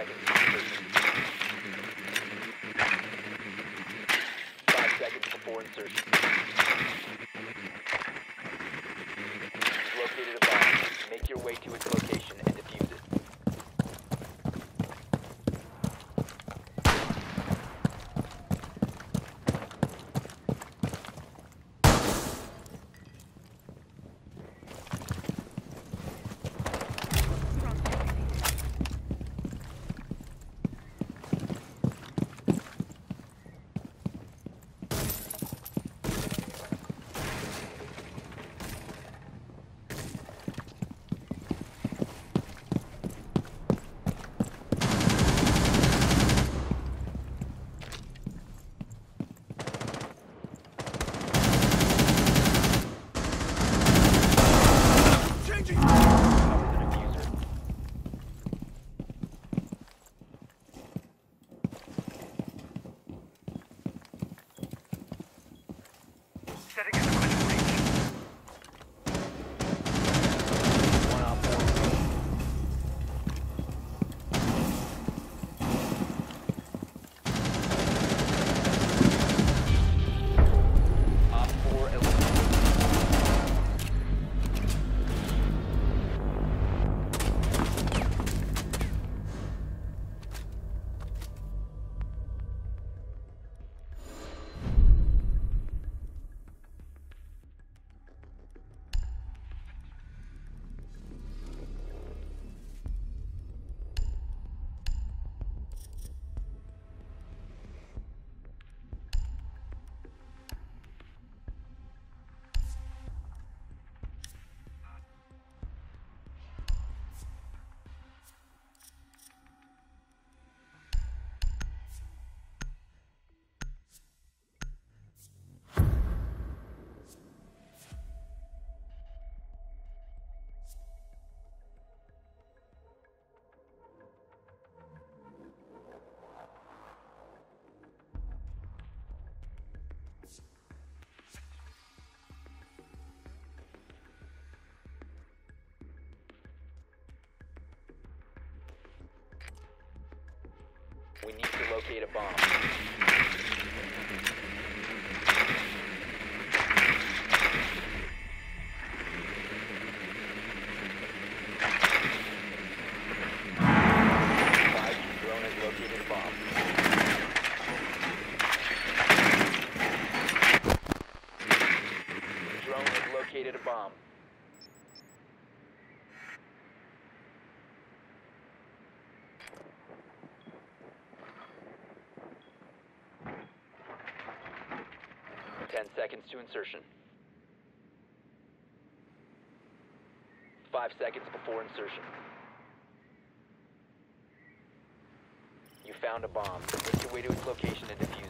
seconds. Five seconds before insertion. Located a. Make your way to its location and defuse it. Cover the defuser. Setting in the locate a bomb. seconds to insertion. 5 seconds before insertion. You found a bomb. Make your way to its location and defuse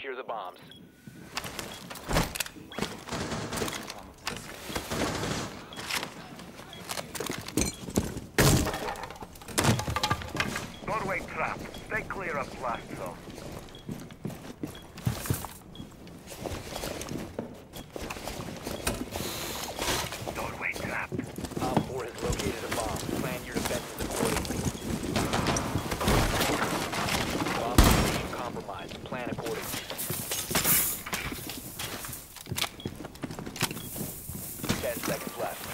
secure the bombs. Norway trap. Stay clear of blast zone. Ten seconds left.